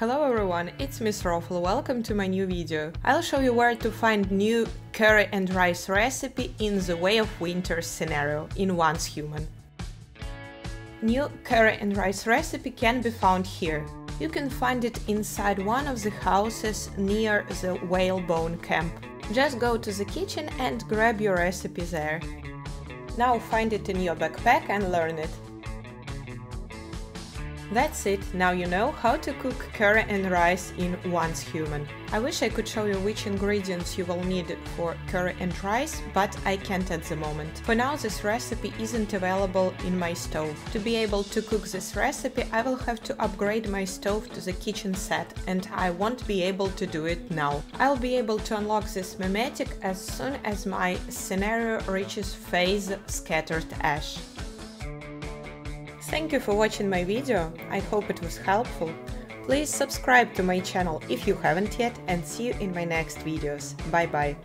Hello everyone, it's Miss Rofl, welcome to my new video. I'll show you where to find new curry and rice recipe in the Way of Winter scenario in Once Human. New curry and rice recipe can be found here. You can find it inside one of the houses near the whalebone camp. Just go to the kitchen and grab your recipe there. Now find it in your backpack and learn it. That's it, now you know how to cook curry and rice in Once Human. I wish I could show you which ingredients you will need for curry and rice, but I can't at the moment. For now this recipe isn't available in my stove. To be able to cook this recipe I will have to upgrade my stove to the kitchen set and I won't be able to do it now. I'll be able to unlock this memetic as soon as my scenario reaches phase scattered ash. Thank you for watching my video, I hope it was helpful. Please subscribe to my channel if you haven't yet and see you in my next videos. Bye bye.